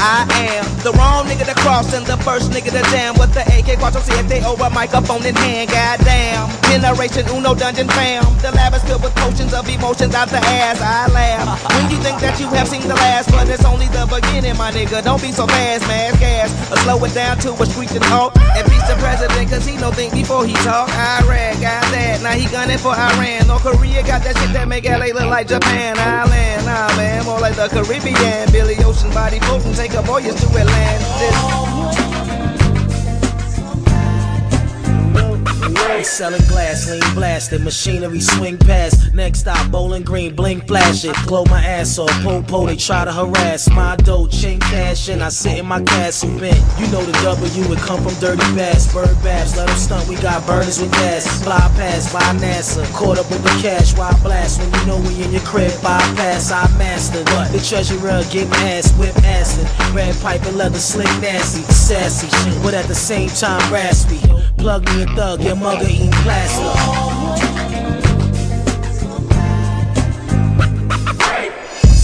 I am the wrong nigga to cross and the first nigga to jam with the AK Quattro CFT over microphone in hand. Goddamn, generation Uno dungeon fam. The lab is filled with potions of emotions out the ass. I laugh when you think that you have seen the last, but it's only the beginning, my nigga. Don't be so fast, man. Gas, or slow it down to a screeching halt. And beat the president, cause he no think before he talk. Iraq got that, now he gunning for Iran. North Korea got that shit that make LA look like Japan. Island, nah man, the Caribbean. Billy Ocean body floating, take a voyage to Atlantis. Selling glass, lean blasted, machinery swing past. Next stop, green, blink flash it. Glow my ass off, po po, they try to harass. My dough, chain cash, and I sit in my castle bent. You know the W would come from dirty bass. Bird baths, let them stunt, we got burners with gas. Fly past by NASA, caught up with the cash, why blast? When you know we in your crib, bypass, I master. What? The treasurer get ass, whip acid. Red pipe and leather, slick nasty, sassy shit, but at the same time raspy. Plug me a thug, your mugger eating plastic.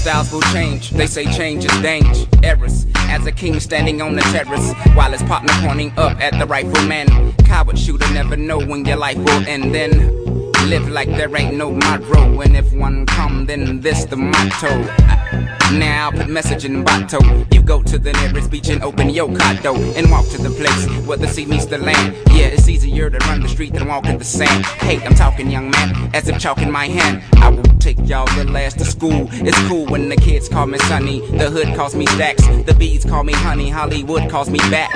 Styles will change, they say change is dangerous. Errors, as a king standing on the terrace, while his partner pointing up at the rifleman. Coward shooter never know when your life will end. Then live like there ain't no tomorrow, and if one come, then this the motto. I- now put message in bottle. You go to the nearest beach and open your condo and walk to the place where the sea meets the land. Yeah, it's easier to run the street than walk in the sand. Hey, I'm talking young man, as if chalk in my hand. I will take y'all the last to school. It's cool when the kids call me Sonny. The hood calls me Stacks. The bees call me Honey. Hollywood calls me Back.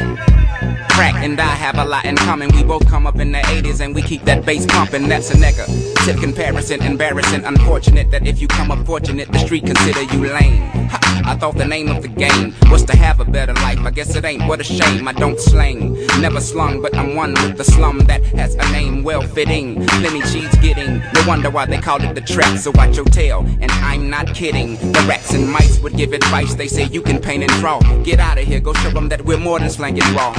Crack and I have a lot in common. We both come up in the 80s and we keep that bass pumping. That's a nigga. Tip comparison, embarrassing, unfortunate that if you come up fortunate, the street consider you lame. Ha, I thought the name of the game was to have a better life. I guess it ain't. What a shame. I don't slang, never slung, but I'm one with the slum that has a name well fitting. Plenty cheese getting. No wonder why they called it the trap. So watch your tail, and I'm not kidding. The rats and mice would give advice. They say you can paint and draw. Get out of here. Go show them that we're more than slanging raw.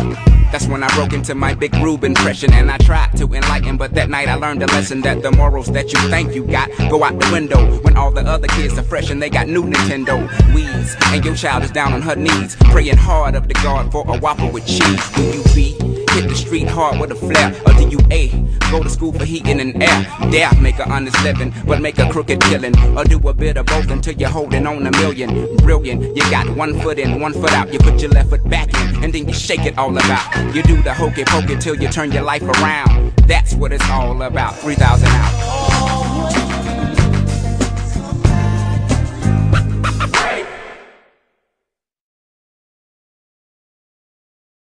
That's when I broke into my big Rube impression and I tried to enlighten, but that night I learned a lesson that the morals that you think you got go out the window when all the other kids are fresh and they got new Nintendo Wii's and your child is down on her knees praying hard up to God for a Whopper with cheese. Will you be hit the street hard with a flare, or do you A go to school for heating and air? Dare make a honest living, but make a crooked killing, or do a bit of both until you're holding on a million. Brilliant, you got one foot in, one foot out. You put your left foot back in, and then you shake it all about. You do the hokey pokey till you turn your life around. That's what it's all about. 3,000 out.